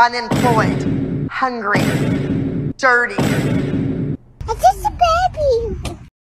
unemployed, hungry, dirty,